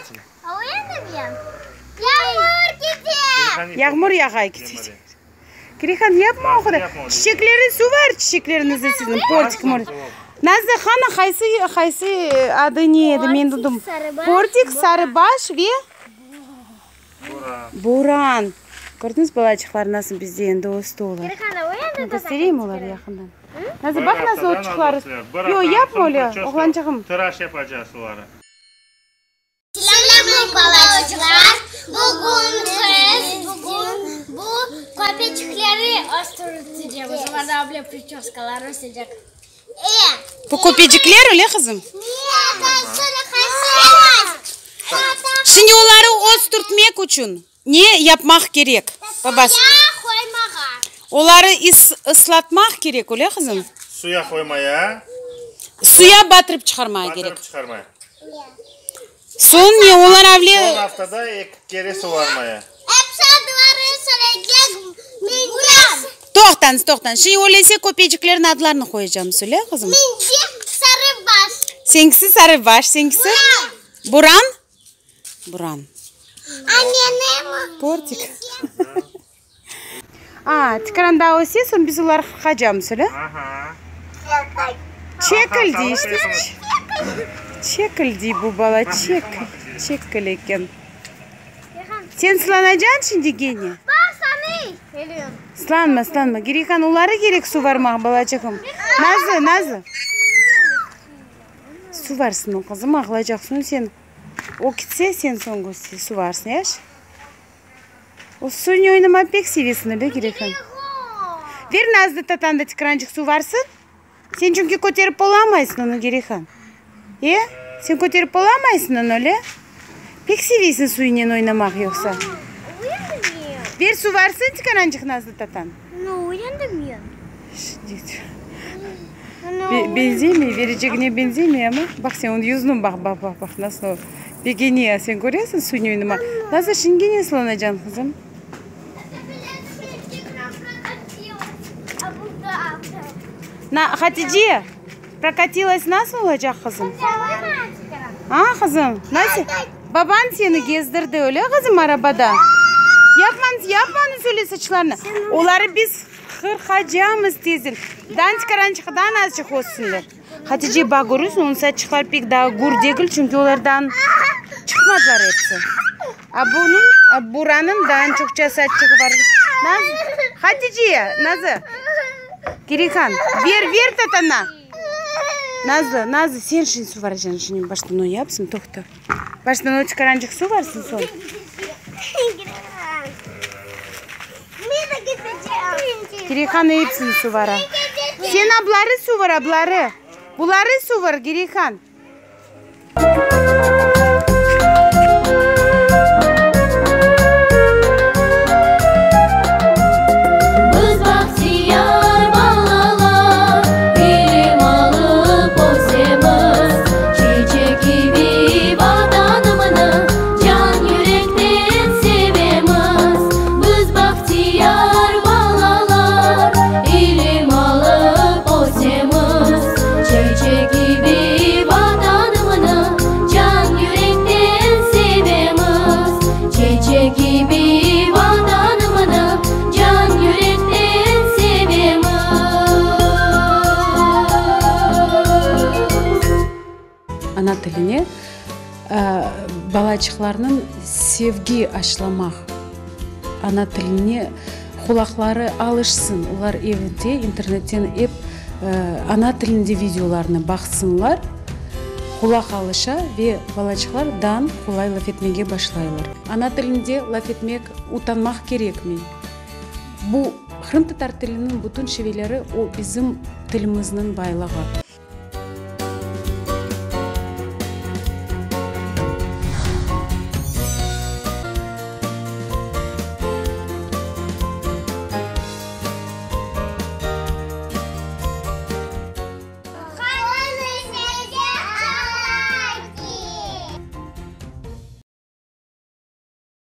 кетсін ал Ямур мен yağmur кетсе yağmur yağay кетсе керейхан yapma чишеклеріңізді сіздің хана қайсы қайсы ады не еді мен дудым портик баш, ве буран көрдіңіз балачықлар насын бізде енді осы толы көстерейін олар бақ отчықлары жоқ балачlar, bugun bugun bu kopechikleri ostirilacak. Ularda abla prichoskalar olacak. Bu kopechikler öyle kızım? Şimdi onları ostirtmek için ne yapmak gerek? Babası. Onları is, ıslatmak gerek öyle kızım? Suya koymaya. Suya batırıp çıkarmaya gerek. Batırıp çıkarmaya. сол не олар әуле он аптада екі кере суармая тоқтаңыз тоқтаңыз ши ойлесе көпечіктердің адларын қойып жатмыз өле қызым менде буран буран а мені портик а тикранда өсе соң біз олар қажамыз өле чекіл чекіл дейді бұл бала чекіл чекіл екен сен сланайжансың дегене сланма сланма керекан улары керек су бармаған балачагым назы назы су барсын ол қызым ақылай жақсын сен ол кетсе сен соңғы су барсың яш ол су не ойнамап бек севесін бе керекан бер назды татандать кранчик су барсын сен чүнки көтеріп бола алмайсың оны керехан е сен көтеріп бола алмайсың анәлі пекселейсің суынен ойнамақ жоқса бер су барсын тікен анжықназды татан ну ояндым мен бензей ме берешегіне ме ама бақ сен оны юзным бақ бақ бақ бақ насыл бегения сен көресің суйне ойнама наза шингене слонажан қызым на хатиже Прокатилась на сволочах қызым? А, қызым? Насе, бабан сені кездірді өлі қызым арабада? Япманыз, япманыз өлі сачыларны. Олары біз қырқажамыз тезін. Дантикаранчықдан азчық осындар. Хатиже бағырыз, он сачықлар пек дағы дегіл, чүнкі олардан чықмазлар епсі. А бұның, бұраның дан чоқча сачығы бар. Хатиже, назы, Кирихан, Бер-бер татана назлы назлы сен үшін су бар жан ішінен баштан ойапсың тоқта баштан очкаран жік су барсың сол керейхан епсің су бара сен аблары су бар аблары бұлары су бар керейхан gibi vatanımını can yürekten Ана тіліне ә, э, балачықларының севги ашламақ ана тіліне құлақлары алышсын олар евте интернеттен еп э, ана тілінде видеоларыны бақсынлар құлақ алыша ве балачылар дан құлай лафетмеге башлайлар ана тілінде лафетмек ұтанмақ керекмей. Бұ хрым татар тілінің бұтын шевелері ол бізім тіліміздің байлығы.